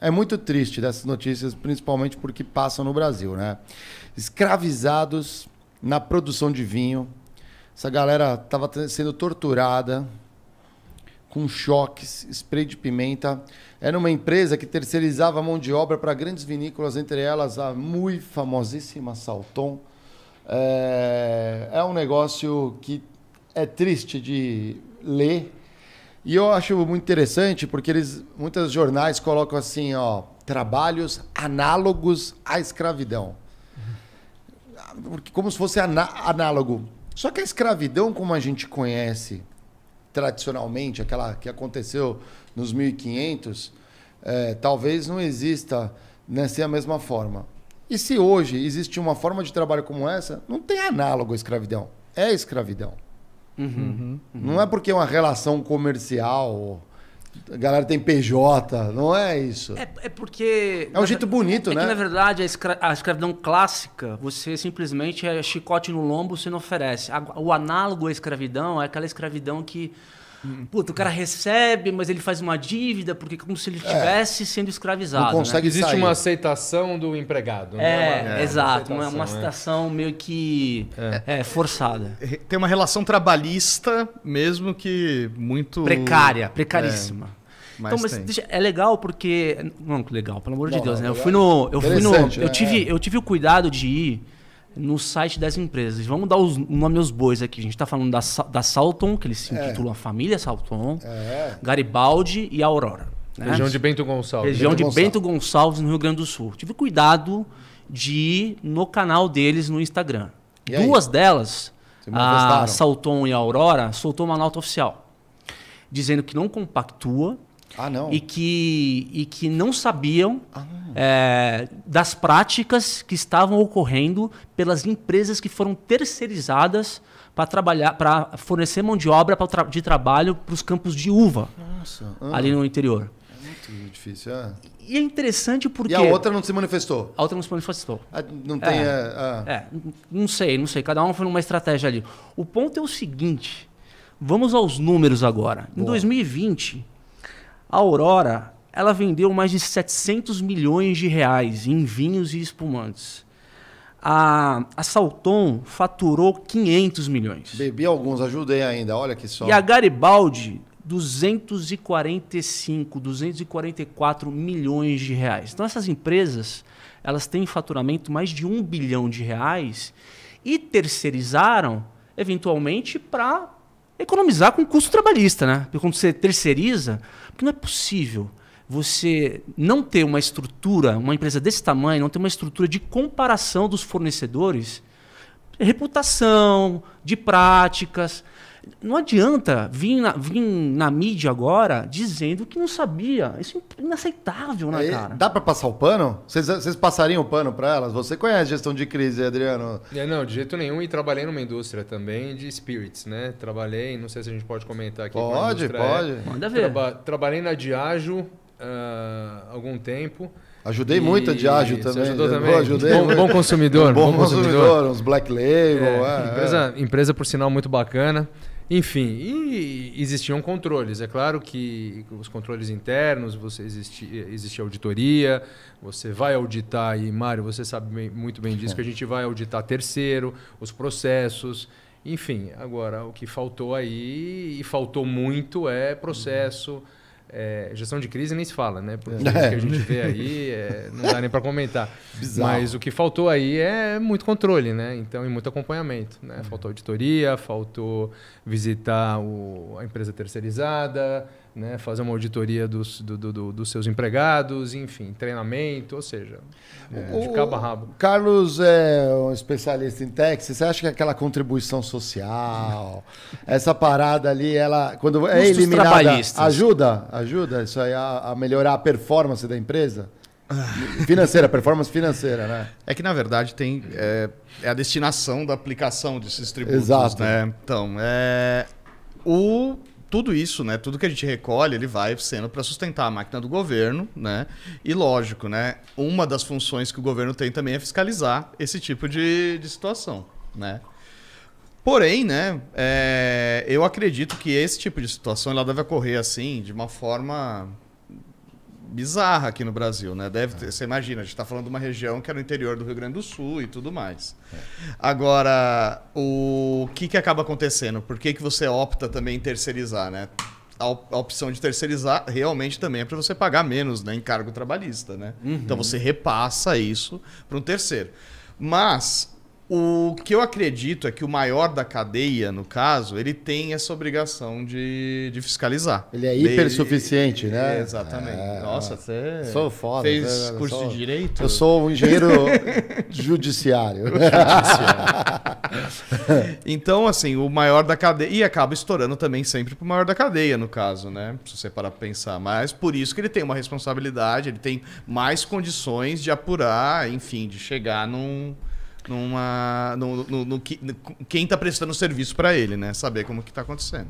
É muito triste dessas notícias, principalmente porque passam no Brasil, né? Escravizados na produção de vinho. Essa galera estava sendo torturada com choques, spray de pimenta. Era uma empresa que terceirizava mão de obra para grandes vinícolas, entre elas a muito famosíssima Salton. É, é um negócio que é triste de ler. E eu acho muito interessante porque eles, muitos jornais colocam assim, ó, trabalhos análogos à escravidão. Como se fosse análogo. Só que a escravidão, como a gente conhece tradicionalmente, aquela que aconteceu nos 1500, é, talvez não exista nessa mesma forma. E se hoje existe uma forma de trabalho como essa, não tem análogo à escravidão. É escravidão. Uhum, uhum. Não é porque é uma relação comercial, a galera tem PJ, não é isso. É, é porque. É um jeito bonito, é né? Que, na verdade, a, escra a, escravidão clássica, você simplesmente é chicote no lombo, você não oferece. O análogo à escravidão é aquela escravidão que Puta, o cara recebe, mas ele faz uma dívida, porque é como se ele estivesse é. sendo escravizado. Não né? consegue né? Existe uma aceitação do empregado. É, é, uma, é exato. Uma, uma aceitação meio que é. forçada. Tem uma relação trabalhista, mesmo que muito. Precária, precaríssima. Mas então, mas deixa, é legal porque. Não, legal, pelo amor não, de Deus, não, né? Eu fui no. Eu fui no. Eu, né? tive, eu tive o cuidado de ir no site das empresas. Vamos dar os, o nome aos bois aqui. A gente está falando da, da Salton, que eles se é. intitulam a família Salton, é. Garibaldi e Aurora. Né? Região de Bento Gonçalves. Região Bento de Gonçalves. Bento Gonçalves, no Rio Grande do Sul. Tive cuidado de ir no canal deles no Instagram. E Duas aí? delas, a Salton e a Aurora, soltou uma nota oficial. Dizendo que não compactua ah, não. E que, e que não sabiam ah. É, das práticas que estavam ocorrendo pelas empresas que foram terceirizadas para trabalhar, para fornecer mão de obra tra de trabalho para os campos de uva ah. ali no interior. É muito difícil, é. E é interessante porque. E a outra não se manifestou? A outra não se manifestou. Ah, não tem. É, é, não sei, não sei. Cada um foi numa estratégia ali. O ponto é o seguinte: vamos aos números agora. Boa. Em 2020, a Aurora, ela vendeu mais de 700 milhões de reais em vinhos e espumantes. A, a Salton faturou 500 milhões. Bebi alguns, ajudei ainda, olha que só. E a Garibaldi, 245, 244 milhões de reais. Então essas empresas, elas têm faturamento mais de um bilhão de reais e terceirizaram, eventualmente, para economizar com custo trabalhista, né? Porque quando você terceiriza, porque não é possível você não ter uma estrutura, uma empresa desse tamanho, não ter uma estrutura de comparação dos fornecedores, reputação, de práticas. Não adianta vir na, vir na mídia agora dizendo que não sabia. Isso é inaceitável, né, cara? Dá para passar o pano? Vocês, vocês passariam o pano para elas? Você conhece gestão de crise, Adriano? É, não, de jeito nenhum. E trabalhei numa indústria também de spirits, né? Trabalhei, não sei se a gente pode comentar aqui. Pode, é. pode. É. Manda ver. Traba trabalhei na Diageo uh, algum tempo. Ajudei e... muito a Diageo também. Você ajudou também? ajudei bom, bom consumidor. bom, bom consumidor, consumidor, uns Black Label. É, é, empresa, empresa, por sinal, muito bacana. Enfim, e existiam controles. É claro que os controles internos, você existia, existia auditoria, você vai auditar, e Mário, você sabe bem, muito bem disso, é. que a gente vai auditar terceiro, os processos. Enfim, agora o que faltou aí, e faltou muito, é processo. Uhum é, gestão de crise nem se fala, né? Porque é. o que a gente vê aí é, não dá nem para comentar. Bizarro. Mas o que faltou aí é muito controle, né? Então, e muito acompanhamento. Né? Faltou auditoria, faltou visitar o, a empresa terceirizada, né, fazer uma auditoria dos, do, do, dos seus empregados, enfim, treinamento, ou seja, é, de cabo a rabo. Carlos é um especialista em tech. Você acha que aquela contribuição social, essa parada ali, ela quando é Custos eliminada, ajuda, ajuda isso aí a, a melhorar a performance da empresa? financeira, performance financeira, né? É que na verdade tem é, é a destinação da aplicação desses tributos, Exato. né? Então, é o tudo isso, né, tudo que a gente recolhe, ele vai sendo para sustentar a máquina do governo, né? E lógico, né, uma das funções que o governo tem também é fiscalizar esse tipo de, de situação, né? Porém, né, é, eu acredito que esse tipo de situação ela deve ocorrer assim, de uma forma bizarra aqui no Brasil, né? Deve ter, você imagina, a gente está falando de uma região que é no interior do Rio Grande do Sul e tudo mais. É. Agora, o que, que acaba acontecendo? Por que, que você opta também em terceirizar, né? A, a opção de terceirizar realmente também é para você pagar menos né, em cargo trabalhista, né? Uhum. Então você repassa isso para um terceiro. Mas o que eu acredito é que o maior da cadeia, no caso, ele tem essa obrigação de, de fiscalizar. Ele é hipersuficiente, ele... né? É, exatamente. É, Nossa, você sou foda, fez né? curso sou... de direito? Eu sou um engenheiro judiciário. então, assim, o maior da cadeia. E acaba estourando também sempre pro maior da cadeia, no caso, né? Se você parar pra pensar. Mas por isso que ele tem uma responsabilidade, ele tem mais condições de apurar, enfim, de chegar num numa, no, no, no, quem está prestando serviço para ele, né? Saber como que está acontecendo.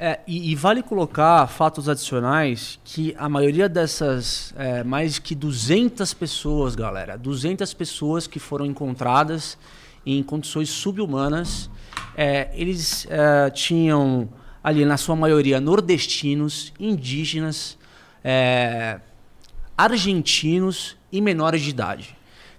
É, e, e, vale colocar fatos adicionais que a maioria dessas, é, mais que 200 pessoas, galera, 200 pessoas que foram encontradas em condições subhumanas, é, eles é, tinham ali, na sua maioria, nordestinos, indígenas, é, argentinos e menores de idade.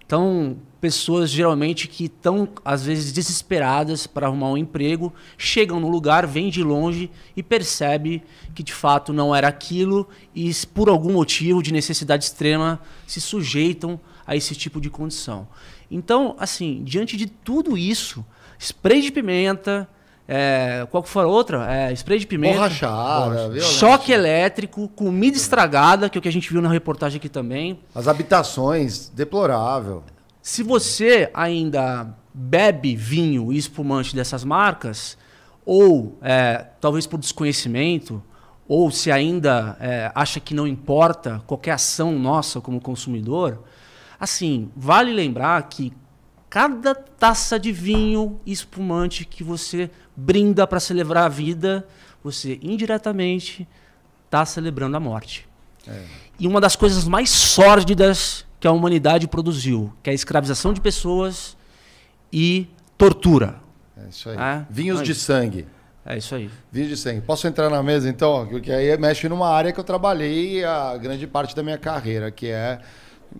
Então, pessoas geralmente que estão, às vezes, desesperadas para arrumar um emprego, chegam no lugar, vêm de longe e percebe que de fato não era aquilo e, por algum motivo de necessidade extrema, se sujeitam a esse tipo de condição. Então, assim, diante de tudo isso, spray de pimenta, é, qual que for a outra? É, spray de pimenta. Borrachada, choque elétrico, comida estragada, que é o que a gente viu na reportagem aqui também. As habitações, deplorável. Se você ainda bebe vinho e espumante dessas marcas, ou é, talvez por desconhecimento, ou se ainda é, acha que não importa qualquer ação nossa como consumidor, assim, vale lembrar que cada taça de vinho e espumante que você brinda para celebrar a vida, você indiretamente está celebrando a morte. É. E uma das coisas mais sórdidas que a humanidade produziu, que é a escravização de pessoas e tortura. É isso aí. É? Vinhos é de sangue. É isso aí. Vinhos de sangue. Posso entrar na mesa então? Porque aí mexe numa área que eu trabalhei a grande parte da minha carreira, que é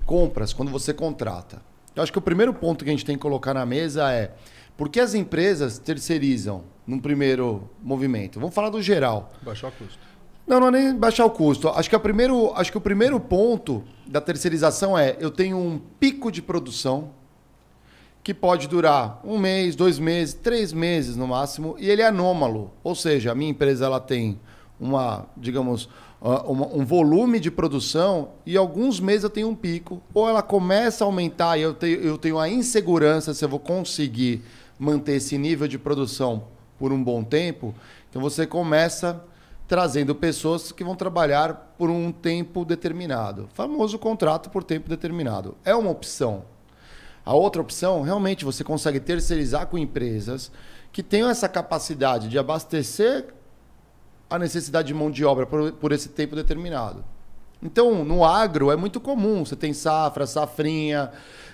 compras, quando você contrata. Eu acho que o primeiro ponto que a gente tem que colocar na mesa é por que as empresas terceirizam num primeiro movimento? Vamos falar do geral. Baixar o custo. Não, não é nem baixar o custo. Acho que, a primeiro, acho que o primeiro ponto da terceirização é eu tenho um pico de produção que pode durar um mês, dois meses, três meses no máximo, e ele é anômalo. Ou seja, a minha empresa ela tem uma, digamos, um volume de produção e alguns meses eu tenho um pico, ou ela começa a aumentar e eu tenho, eu tenho a insegurança se eu vou conseguir manter esse nível de produção por um bom tempo. Então você começa trazendo pessoas que vão trabalhar por um tempo determinado. Famoso contrato por tempo determinado. É uma opção. A outra opção, realmente, você consegue terceirizar com empresas que tenham essa capacidade de abastecer a necessidade de mão de obra por, por esse tempo determinado. Então, no agro é muito comum, você tem safra, safrinha,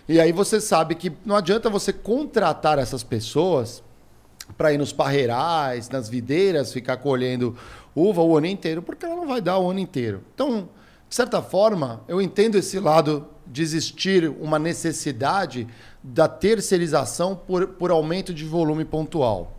e aí você sabe que não adianta você contratar essas pessoas para ir nos parreirais, nas videiras, ficar colhendo uva o ano inteiro, porque ela não vai dar o ano inteiro. Então, de certa forma, eu entendo esse lado de existir uma necessidade da terceirização por, por aumento de volume pontual.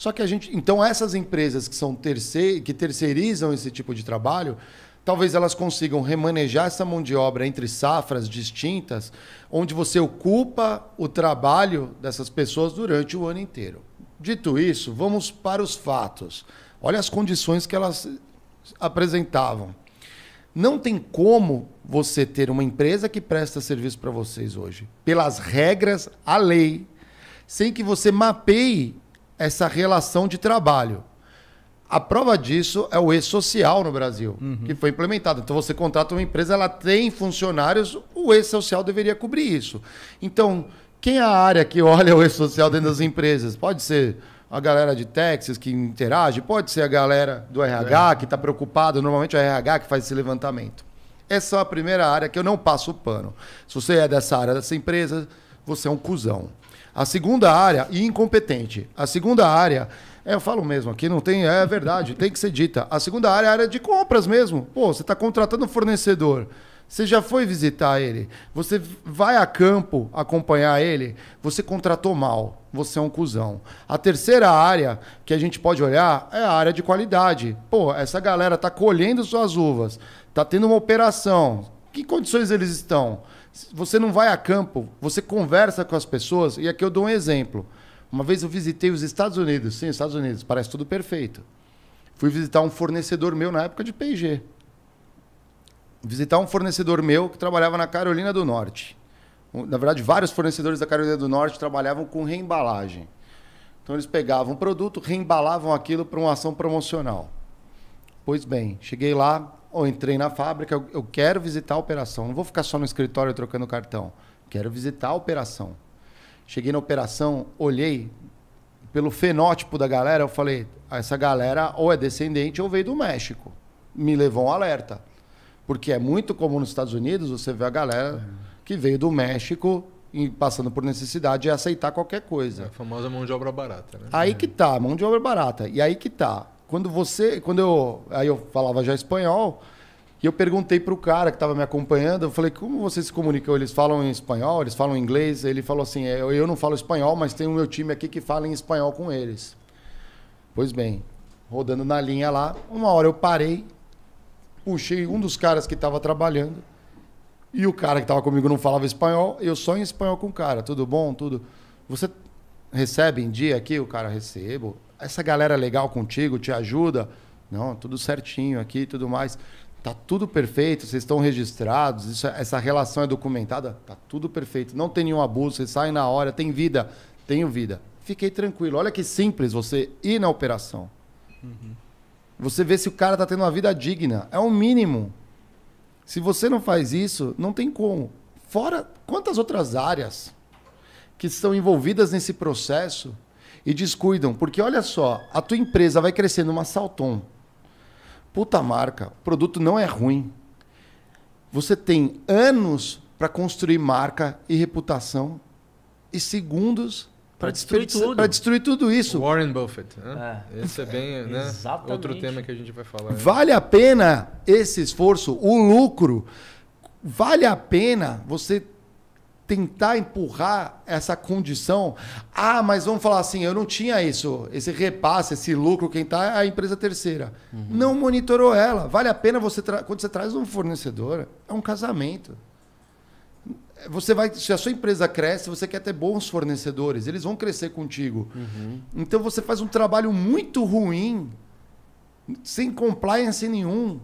Só que a gente, então essas empresas que são terceir, que terceirizam esse tipo de trabalho, talvez elas consigam remanejar essa mão de obra entre safras distintas, onde você ocupa o trabalho dessas pessoas durante o ano inteiro. Dito isso, vamos para os fatos. Olha as condições que elas apresentavam. Não tem como você ter uma empresa que presta serviço para vocês hoje, pelas regras, a lei, sem que você mapeie essa relação de trabalho. A prova disso é o E-Social no Brasil, uhum. que foi implementado. Então você contrata uma empresa, ela tem funcionários, o E-Social deveria cobrir isso. Então, quem é a área que olha o E-Social dentro das empresas? Pode ser a galera de Texas que interage, pode ser a galera do RH é. que está preocupado, normalmente é o RH que faz esse levantamento. Essa é a primeira área que eu não passo o pano. Se você é dessa área, dessa empresa, você é um cuzão. A segunda área, e incompetente. A segunda área É, eu falo mesmo, aqui não tem, é verdade, tem que ser dita. A segunda área é a área de compras mesmo. Pô, você está contratando um fornecedor. Você já foi visitar ele? Você vai a campo acompanhar ele? Você contratou mal. Você é um cuzão. A terceira área que a gente pode olhar é a área de qualidade. Pô, essa galera tá colhendo suas uvas, tá tendo uma operação. Que condições eles estão? Você não vai a campo, você conversa com as pessoas, e aqui eu dou um exemplo. Uma vez eu visitei os Estados Unidos, sim, Estados Unidos, parece tudo perfeito. Fui visitar um fornecedor meu na época de P&G visitar um fornecedor meu que trabalhava na Carolina do Norte. Na verdade, vários fornecedores da Carolina do Norte trabalhavam com reembalagem. Então eles pegavam o produto, reembalavam aquilo para uma ação promocional. Pois bem, cheguei lá, ou entrei na fábrica, eu, eu quero visitar a operação. Não vou ficar só no escritório trocando cartão. Quero visitar a operação. Cheguei na operação, olhei pelo fenótipo da galera, eu falei, essa galera ou é descendente ou veio do México. Me levou um alerta. Porque é muito comum nos Estados Unidos você ver a galera que veio do México e passando por necessidade de aceitar qualquer coisa. É a famosa mão de obra barata, né? Aí que tá, mão de obra barata. E aí que tá. Quando você, quando eu, aí eu falava já espanhol, e eu perguntei para o cara que estava me acompanhando, eu falei, como você se comunicam? Eles falam em espanhol, eles falam em inglês? Ele falou assim, é, eu não falo espanhol, mas tem o meu time aqui que fala em espanhol com eles. Pois bem, rodando na linha lá, uma hora eu parei, puxei um dos caras que estava trabalhando e o cara que estava comigo não falava espanhol, eu só em espanhol com o cara, tudo bom, tudo. Você recebe em dia aqui? O cara recebo. Essa galera legal contigo te ajuda? Não, tudo certinho aqui, tudo mais. Tá tudo perfeito, vocês estão registrados, isso, essa relação é documentada, tá tudo perfeito. Não tem nenhum abuso, vocês saem na hora, tem vida, tenho vida. Fiquei tranquilo. Olha que simples você ir na operação. Uhum. Você vê se o cara está tendo uma vida digna. É o mínimo. Se você não faz isso, não tem como. Fora quantas outras áreas que estão envolvidas nesse processo e descuidam. Porque olha só, a tua empresa vai crescendo uma Salton. Puta marca, o produto não é ruim. Você tem anos para construir marca e reputação e segundos para destruir tudo. Para destruir tudo isso. Warren Buffett. Né? É. Esse é bem né? outro tema que a gente vai falar. Vale a pena esse esforço, o lucro. Vale a pena você tentar empurrar essa condição. Ah, mas vamos falar assim, eu não tinha isso, esse repasse, esse lucro, quem está é a empresa terceira. Uhum. Não monitorou ela. Vale a pena você quando você traz um fornecedor, é um casamento você vai, se a sua empresa cresce, você quer ter bons fornecedores, eles vão crescer contigo. Uhum. Então você faz um trabalho muito ruim, sem compliance nenhum.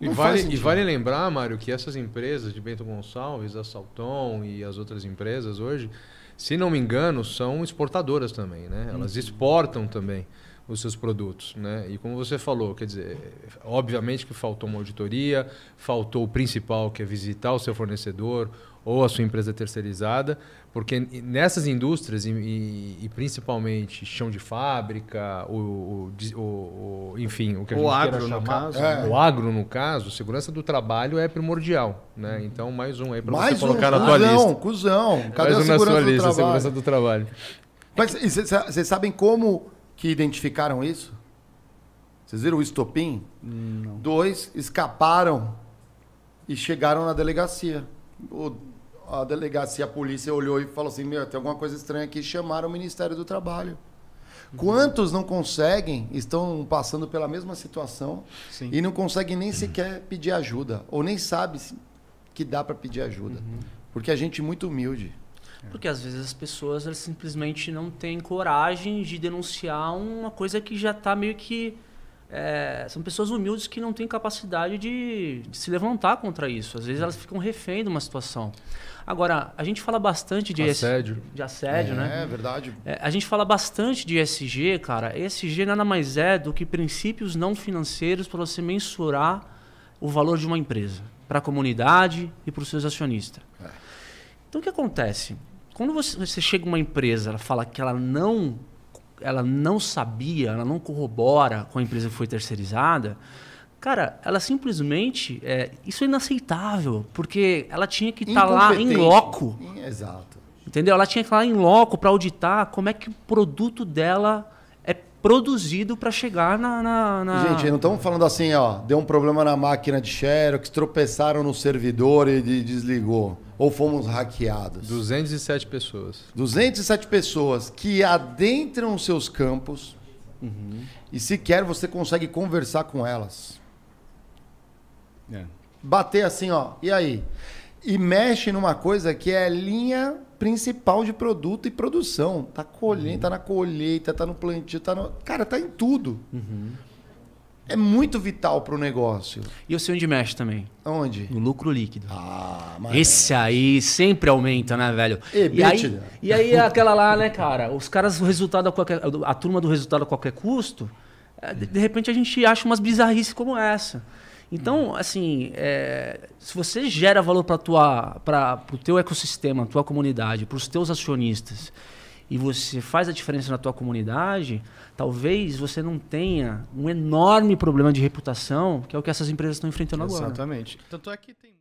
E vale, e vale, lembrar, Mário, que essas empresas de Bento Gonçalves, a Salton e as outras empresas hoje, se não me engano, são exportadoras também, né? Elas uhum. exportam também os seus produtos, né? E como você falou, quer dizer, obviamente que faltou uma auditoria, faltou o principal que é visitar o seu fornecedor ou a sua empresa terceirizada, porque nessas indústrias e, e, e principalmente chão de fábrica, o, o, o, enfim, o que a gente o agro chamar, no caso, é. o agro no caso, segurança do trabalho é primordial, né? Então mais um aí para você colocar um, na tua lista. Cuzão, cadê mais um a segurança na sua lista, segurança do trabalho. Mas vocês sabem como que identificaram isso? Vocês viram o estopim? Não. Dois escaparam e chegaram na delegacia. O, a delegacia, a polícia olhou e falou assim: Meu, tem alguma coisa estranha aqui. Chamaram o Ministério do Trabalho. Uhum. Quantos não conseguem, estão passando pela mesma situação Sim. e não conseguem nem sequer pedir ajuda? Ou nem sabe que dá para pedir ajuda? Uhum. Porque a gente é muito humilde. Porque às vezes as pessoas elas simplesmente não têm coragem de denunciar uma coisa que já está meio que. É, são pessoas humildes que não têm capacidade de, de, se levantar contra isso. Às vezes elas ficam refém de uma situação. Agora, a gente fala bastante de assédio, de assédio é, né? É verdade. É, a gente fala bastante de ESG, cara. ESG nada mais é do que princípios não financeiros para você mensurar o valor de uma empresa para a comunidade e para os seus acionistas. É. Então o que acontece? Quando você, você chega uma empresa, ela fala que ela não, ela não sabia, ela não corrobora com a empresa que foi terceirizada, cara, ela simplesmente. É, isso é inaceitável, porque ela tinha que estar tá lá em loco. Exato. Entendeu? Ela tinha que estar lá em loco para auditar como é que o produto dela é produzido para chegar na, na, na, Gente, não estamos falando assim, ó, deu um problema na máquina de Xerox, tropeçaram no servidor e de- desligou. Ou fomos hackeados. 207 pessoas. 207 pessoas que adentram os seus campos e sequer você consegue conversar com elas. É. Bater assim, ó, e aí? E mexe numa coisa que é a linha principal de produto e produção. Tá colhendo, tá na colheita, tá no plantio, tá no. Cara, tá em tudo. É muito vital pro negócio. E eu sei onde mexe também. Onde? No lucro líquido. Ah, mas. Esse aí sempre aumenta, né, velho? EBITDA. E aí, e aí é aquela lá, né, cara? Os caras, o resultado a qualquer. A turma do resultado a qualquer custo, é, de, de repente a gente acha umas bizarrices como essa. Então, assim, é, se você gera valor para o teu ecossistema, tua comunidade, para os teus acionistas, e você faz a diferença na tua comunidade, talvez você não tenha um enorme problema de reputação, que é o que essas empresas estão enfrentando agora. Exatamente. Tanto é que tem.